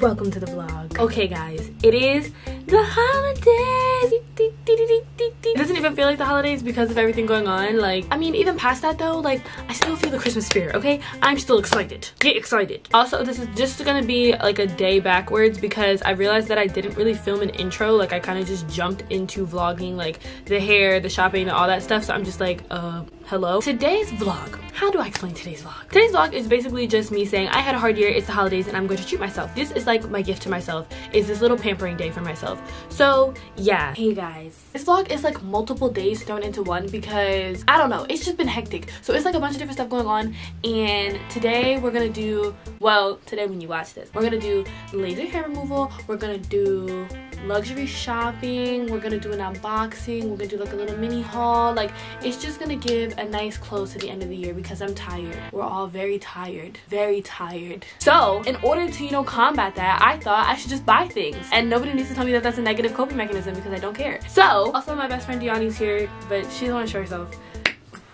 Welcome to the vlog. Okay guys, it is the holidays. It doesn't even feel like the holidays because of everything going on. Like, I mean, even past that though, like, I still feel the Christmas spirit, okay? I'm still excited. Get excited. Also, this is just gonna be like a day backwards because I realized that I didn't really film an intro. Like, I kind of just jumped into vlogging, like, the hair, the shopping, all that stuff. So I'm just like, uh, hello? Today's vlog. How do I explain today's vlog? Today's vlog is basically just me saying I had a hard year, it's the holidays, and I'm going to treat myself. This is like my gift to myself, is this little pampering day for myself. So yeah, hey guys. This vlog is like multiple days thrown into one because, I don't know, it's just been hectic. So it's like a bunch of different stuff going on, and today we're gonna do, well, today when you watch this, we're gonna do laser hair removal, we're gonna do luxury shopping we're gonna do an unboxing we're gonna do like a little mini haul like it's just gonna give a nice close to the end of the year because i'm tired. We're all very tired very tired. So in order to you know combat that i thought i should just buy things. And nobody needs to tell me that that's a negative coping mechanism because i don't care. So also my best friend Diani's here but she doesn't want to show herself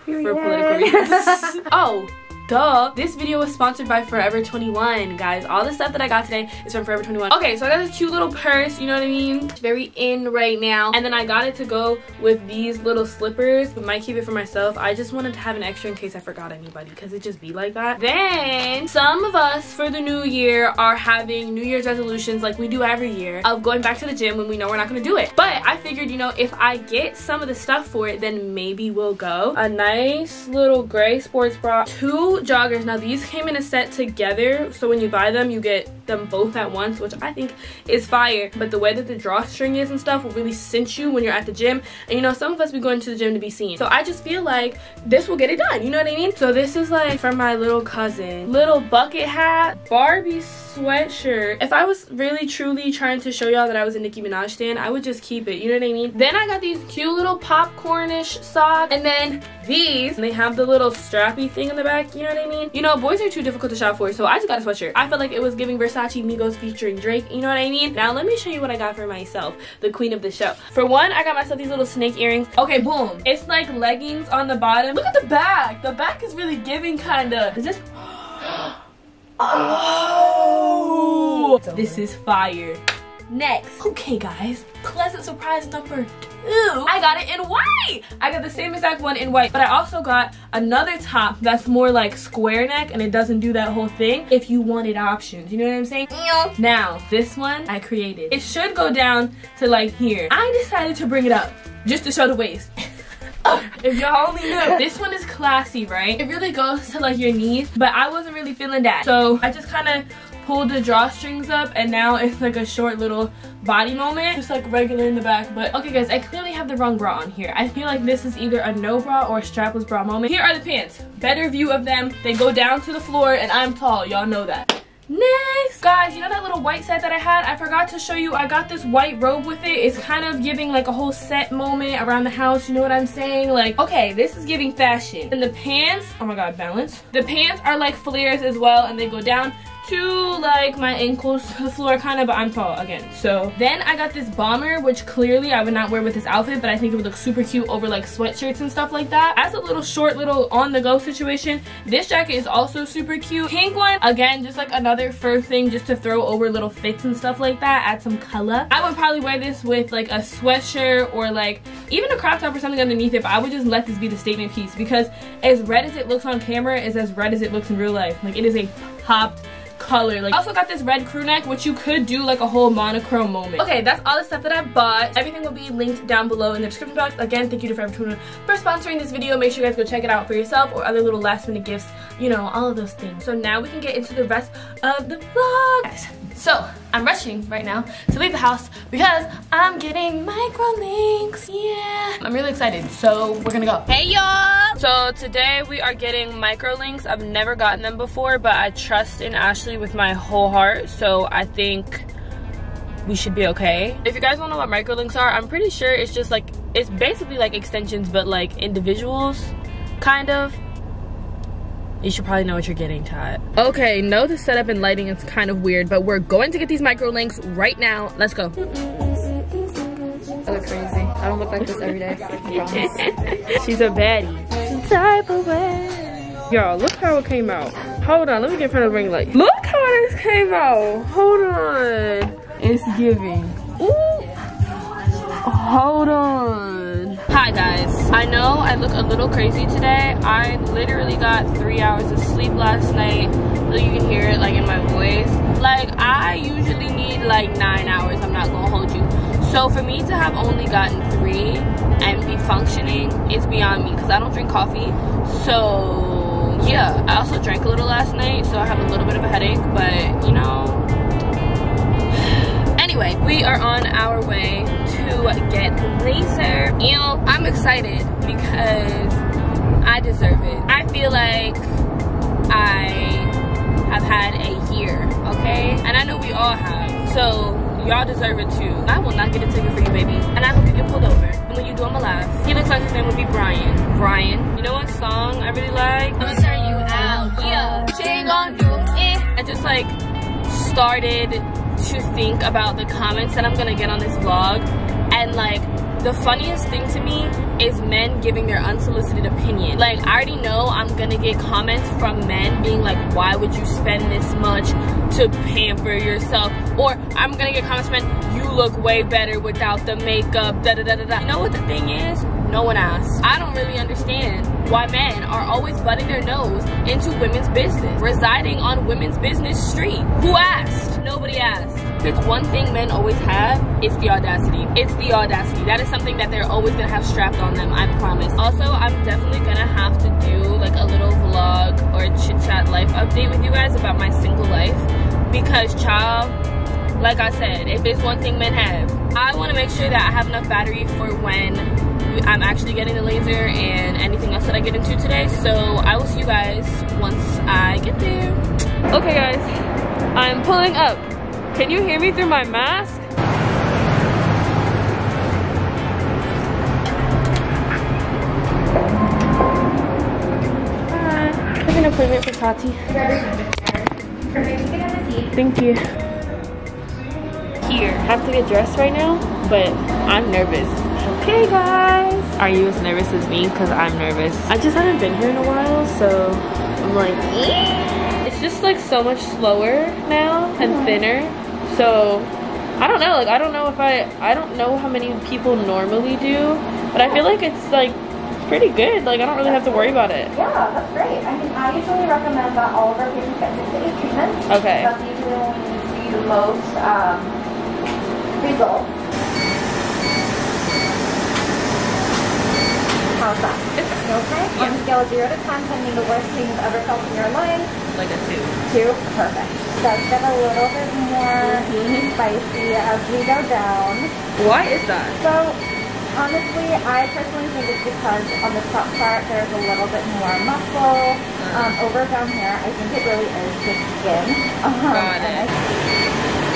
for political reasons. Oh duh this video was sponsored by forever 21 guys. All the stuff that i got today is from forever 21 okay so i got this cute little purse you know what i mean? It's very in right now. And then i got it to go with these little slippers. I might keep it for myself. I just wanted to have an extra in case i forgot anybody because it just be like that. Then some of us for the new year are having new year's resolutions like we do every year of going back to the gym when we know we're not going to do it. But i figured you know if i get some of the stuff for it then maybe we'll go. A nice little gray sports bra two joggers. Now these came in a set together. So when you buy them, you get them both at once, which I think is fire. But the way that the drawstring is and stuff will really cinch you when you're at the gym. And you know, some of us be going to the gym to be seen. So I just feel like this will get it done. You know what I mean? So this is like for my little cousin. Little bucket hat, Barbie sweatshirt. If I was really truly trying to show y'all that I was a Nicki Minaj stan, I would just keep it. You know what I mean? Then I got these cute little popcornish socks. And then these, they have the little strappy thing in the back. You know what I mean? You know, boys are too difficult to shop for. So I just got a sweatshirt. I felt like it was giving Versace Migos featuring Drake. You know what I mean? Now let me show you what I got for myself. The queen of the show. For one, I got myself these little snake earrings. Okay, boom. It's like leggings on the bottom. Look at the back. The back is really giving kind of. Is this... Oh! This is fire. Next. Okay, guys. Pleasant surprise number two. I got it in white. I got the same exact one in white. But I also got another top that's more like square neck and it doesn't do that whole thing if you wanted options. You know what I'm saying? Now, this one I created. It should go down to like here. I decided to bring it up just to show the waist. if y'all only knew this one is classy right it really goes to like your knees but i wasn't really feeling that so i just kind of pulled the drawstrings up and now it's like a short little body moment just like regular in the back but okay guys i clearly have the wrong bra on here i feel like this is either a no bra or a strapless bra moment here are the pants better view of them they go down to the floor and i'm tall y'all know that Next, guys, you know that little white set that I had? I forgot to show you. I got this white robe with it. It's kind of giving like a whole set moment around the house. You know what I'm saying? Like, okay, this is giving fashion. And the pants, oh my God, balance. The pants are like flares as well and they go down to like my ankles to the floor kind of but i'm tall again. So then i got this bomber which clearly i would not wear with this outfit but i think it would look super cute over like sweatshirts and stuff like that. As a little short little on the go situation this jacket is also super cute. Pink one again just like another fur thing just to throw over little fits and stuff like that add some color. I would probably wear this with like a sweatshirt or like even a crop top or something underneath it but i would just let this be the statement piece because as red as it looks on camera is as red as it looks in real life. Like it is a popped color. Like, I also got this red crew neck, which you could do like a whole monochrome moment. Okay, that's all the stuff that I bought. Everything will be linked down below in the description box. Again, thank you to Forever 21 for sponsoring this video. Make sure you guys go check it out for yourself or other little last minute gifts, you know, all of those things. So now we can get into the rest of the vlog. Guys, so I'm rushing right now to leave the house because I'm getting micro links. Yeah. I'm really excited. So we're gonna go. Hey y'all. So today we are getting micro links. I've never gotten them before, but I trust in Ashley with my whole heart. So I think we should be okay. If you guys don't know what micro links are, I'm pretty sure it's just like, it's basically like extensions, but like individuals, kind of you should probably know what you're getting, Todd. Okay, no, the setup and lighting is kind of weird, but we're going to get these micro links right now. Let's go. I look crazy. I don't look like this every day. She's a baddie. Type of way. Y'all, look how it came out. Hold on, let me get in front of the ring light. Look how this came out. Hold on. It's giving? Ooh. Hold on. Hi guys. I know I look a little crazy today. I literally got three hours of sleep last night. So you can hear it like in my voice. Like I usually need like nine hours. I'm not gonna hold you. So for me to have only gotten three and be functioning, it's beyond me because I don't drink coffee. So yeah, I also drank a little last night, so I have a little bit of a headache, but you know. Anyway, we are on our way to get laser. You know, I'm excited because I deserve it. I feel like I have had a year, okay? And I know we all have. So y'all deserve it too. I will not get a ticket for you, baby. And I hope you get pulled over. And when you do, I'ma laugh. He looks like his name would be Brian. Brian. You know what song I really like? I'ma turn you out, yeah. She ain't gonna do it. I just like started to think about the comments that I'm gonna get on this vlog. And like, the funniest thing to me is men giving their unsolicited opinion. Like, I already know I'm gonna get comments from men being like, why would you spend this much to pamper yourself? Or I'm gonna get comments from men, you look way better without the makeup, da da da da da. You know what the thing is? No one asks. I don't really understand why men are always butting their nose into women's business, residing on women's business street. Who asked? Nobody asked. There's one thing men always have, it's the audacity. It's the audacity. That is something that they're always gonna have strapped on them, I promise. Also, I'm definitely gonna have to do like a little vlog or chit chat life update with you guys about my single life because child, like I said, if there's one thing men have, I wanna make sure that I have enough battery for when I'm actually getting the laser and anything else that I get into today. So I will see you guys once I get there. Okay guys, I'm pulling up. Can you hear me through my mask? Hi. I have an appointment for Tati. Thank you. Here. I have to get dressed right now, but I'm nervous. Okay guys. Are you as nervous as me? Because I'm nervous. I just haven't been here in a while, so I'm like, it's just like so much slower now and thinner. So I don't know, like I don't know if I, I don't know how many people normally do, but I feel like it's like pretty good. Like I don't really have to worry about it. Yeah, that's great. I mean, I usually recommend that all of our patients get six to eight treatments. Okay. That's usually when we see the most um, results. How's that? It's Okay. On a scale of zero to ten, pending the worst thing you've ever felt in your life. like a two. Two. Perfect. Does get a little bit more Mm-hmm. spicy as we go down. Why is that? So, honestly, I personally think it's because on the top part there's a little bit more muscle. Um, over down here, I think it really is just skin. Um, Got it.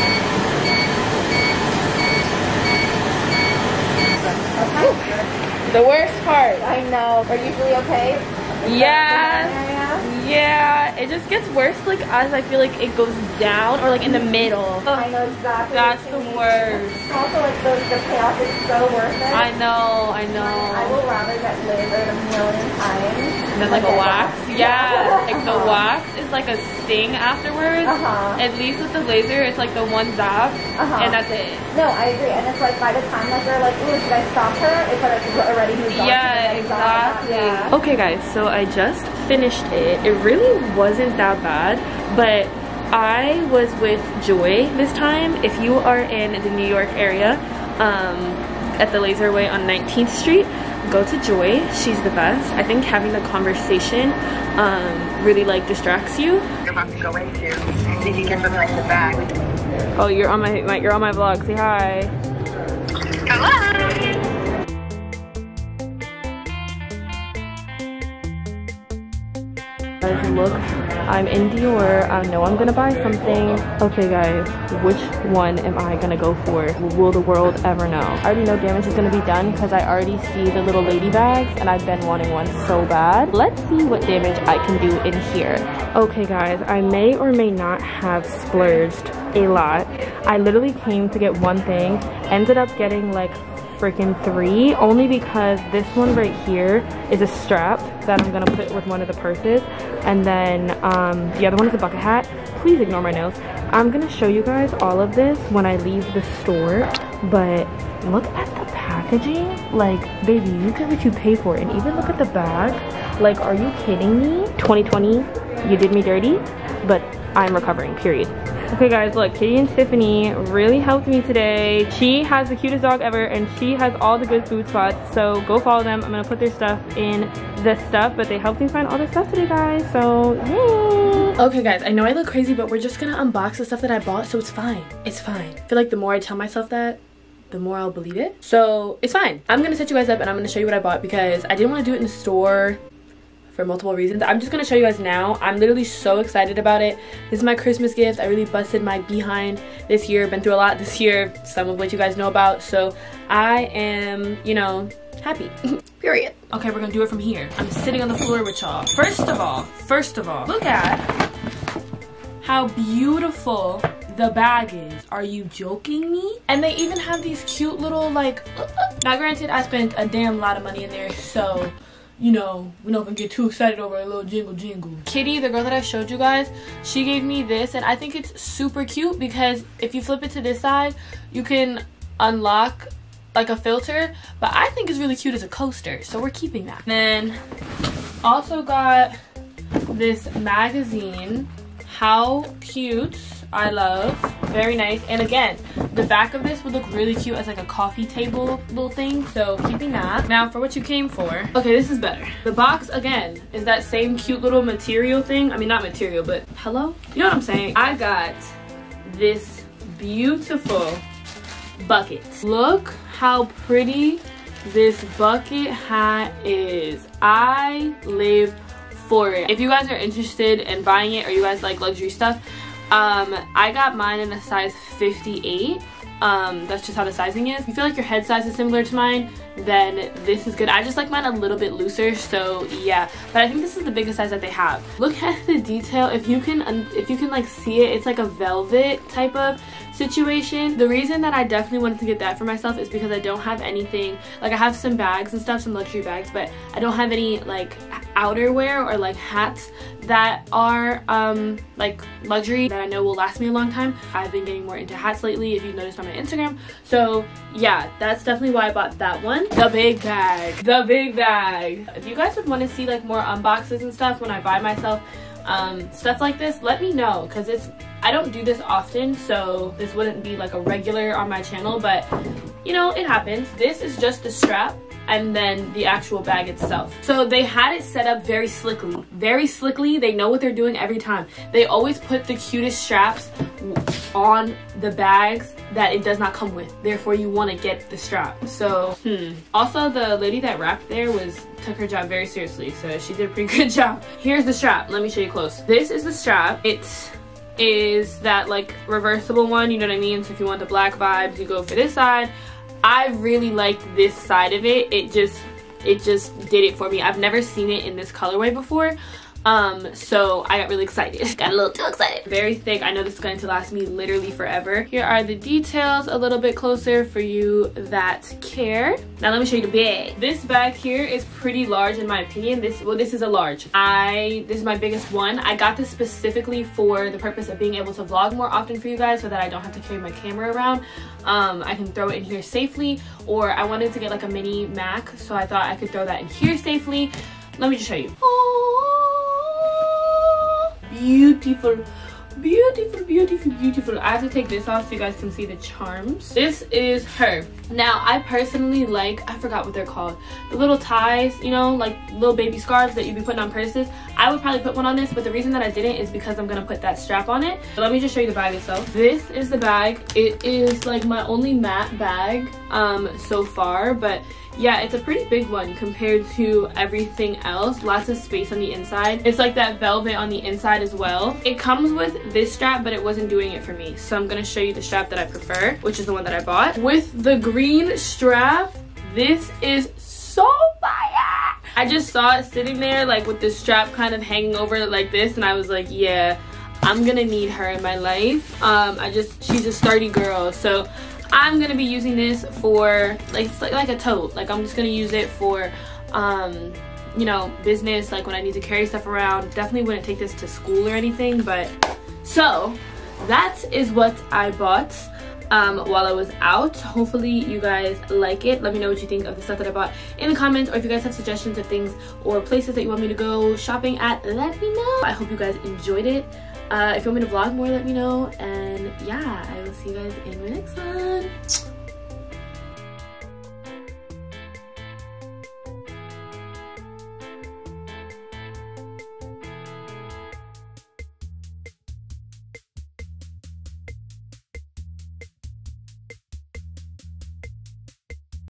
Okay. The worst part. I know. Are you usually okay? Yeah. Area? Yeah, it just gets worse like as I feel like it goes down or like in the middle. I know exactly. That's the mean. worst. Also, like the, the payoff is so worth it. I know, I know. I will rather get lasered a million times And then like a than wax. Yeah, like the wax is like a sting afterwards. Uh-huh. At least with the laser, it's like the one zap Uh-huh. and that's it. No, I agree. And it's like by the time like they're like, ooh, should I stop her? It's like already moved on. Yeah, exactly. Yeah. Okay guys, so I just finished it. It really wasn't that bad, but I was with Joy this time. If you are in the New York area, um, at the LaserAway on 19th Street, go to Joy. She's the best. I think having the conversation um, really like distracts you. you're about to go into. If you can replace the bag. Oh, you're on my, my you're on my vlog. Say hi. Hello. Guys, look, I'm in Dior. I know I'm gonna buy something. Okay, guys, which one am I gonna go for? Will the world ever know? I already know damage is gonna be done because I already see the little lady bags and I've been wanting one so bad. Let's see what damage I can do in here. Okay, guys, I may or may not have splurged a lot. I literally came to get one thing, ended up getting like freaking three only because this one right here is a strap that I'm gonna put with one of the purses and then um, the other one is a bucket hat please ignore my nose I'm gonna show you guys all of this when I leave the store, but look at the packaging. Like, baby, you get what you pay for. And even look at the bag. Like, are you kidding me? 2020, you did me dirty, but I'm recovering, period. Okay guys, look, Kitty and Tiffany really helped me today. She has the cutest dog ever and she has all the good food spots. So go follow them. I'm gonna put their stuff in the stuff, but they helped me find all the stuff today guys. So yay. Okay guys, I know I look crazy, but we're just gonna unbox the stuff that I bought. So it's fine, it's fine. I feel like the more I tell myself that, the more I'll believe it. So it's fine. I'm gonna set you guys up and I'm gonna show you what I bought because I didn't wanna do it in the store for multiple reasons. I'm just gonna show you guys now. I'm literally so excited about it. This is my Christmas gift. I really busted my behind this year. Been through a lot this year, some of which you guys know about. So I am, you know, happy. Period. Okay, we're gonna do it from here. I'm sitting on the floor with y'all. First of all, first of all, look at how beautiful the bag is. Are you joking me? And they even have these cute little like, now granted I spent a damn lot of money in there, so you know, we're not gonna get too excited over a little jingle jingle. Kitty, the girl that I showed you guys, she gave me this and I think it's super cute because if you flip it to this side, you can unlock like a filter, but I think it's really cute as a coaster, so we're keeping that. Then also got this magazine. How cute I love. Very nice. And again, the back of this would look really cute as like a coffee table little thing. So keeping that. Now for what you came for. Okay, this is better. The box, again, is that same cute little material thing. I mean, not material, but hello? You know what I'm saying? I got this beautiful bucket. Look how pretty this bucket hat is. I live for it. If you guys are interested in buying it or you guys like luxury stuff, um, I got mine in a size 58. Um, that's just how the sizing is. If you feel like your head size is similar to mine, then this is good. I just like mine a little bit looser, so yeah. But I think this is the biggest size that they have. Look at the detail. If you can, if you can like see it, it's like a velvet type of situation. The reason that I definitely wanted to get that for myself is because I don't have anything, like I have some bags and stuff, some luxury bags, but I don't have any like outerwear or like hats that are um, like luxury that I know will last me a long time. I've been getting more into hats lately if you've noticed on my Instagram. So yeah, that's definitely why I bought that one. The big bag, the big bag. If you guys would want to see like more unboxes and stuff when I buy myself um, stuff like this, let me know because it's I don't do this often, so this wouldn't be like a regular on my channel, but you know, it happens. This is just the strap and then the actual bag itself. So they had it set up very slickly. Very slickly, they know what they're doing every time. They always put the cutest straps on the bags that it does not come with. Therefore, you want to get the strap. So, hmm. Also, the lady that wrapped there was took her job very seriously, so she did a pretty good job. Here's the strap. Let me show you close. This is the strap. It's is that like reversible one, you know what I mean? So if you want the black vibes, you go for this side. I really liked this side of it. It just it just did it for me. I've never seen it in this colorway before. Um, so I got really excited. got a little too excited. Very thick. I know this is going to last me literally forever. Here are the details a little bit closer for you that care. Now let me show you the bag. This bag here is pretty large in my opinion. This well, this is a large. I this is my biggest one. I got this specifically for the purpose of being able to vlog more often for you guys so that I don't have to carry my camera around. Um, I can throw it in here safely or I wanted to get like a mini Mac so I thought I could throw that in here safely. Let me just show you. Oh beautiful beautiful beautiful beautiful. I have to take this off so you guys can see the charms. This is her now i personally like i forgot what they're called. The little ties you know like little baby scarves that you'd be putting on purses. I would probably put one on this but the reason that i didn't is because i'm gonna put that strap on it. So let me just show you the bag itself. This is the bag. It is like my only matte bag um so far. But yeah it's a pretty big one compared to everything else. Lots of space on the inside. It's like that velvet on the inside as well. It comes with this strap but it wasn't doing it for me. So i'm gonna show you the strap that i prefer which is the one that i bought. With the green strap. This is so fire. I just saw it sitting there like with the strap kind of hanging over like this and i was like yeah i'm gonna need her in my life. Um i just she's a sturdy girl so I'm gonna be using this for like it's like, like a tote. Like I'm just gonna use it for um you know business like when I need to carry stuff around. Definitely wouldn't take this to school or anything but so that is what I bought um, while I was out. Hopefully you guys like it. Let me know what you think of the stuff that I bought in the comments or if you guys have suggestions of things or places that you want me to go shopping at, let me know. I hope you guys enjoyed it. Uh, if you want me to vlog more, let me know. And yeah, I will see you guys in my next one.